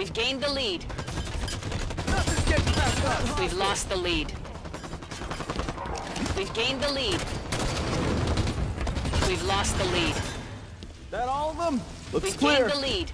We've gained the lead. We've lost the lead. We've gained the lead. We've lost the lead. That all of them? Looks We've clear. gained the lead.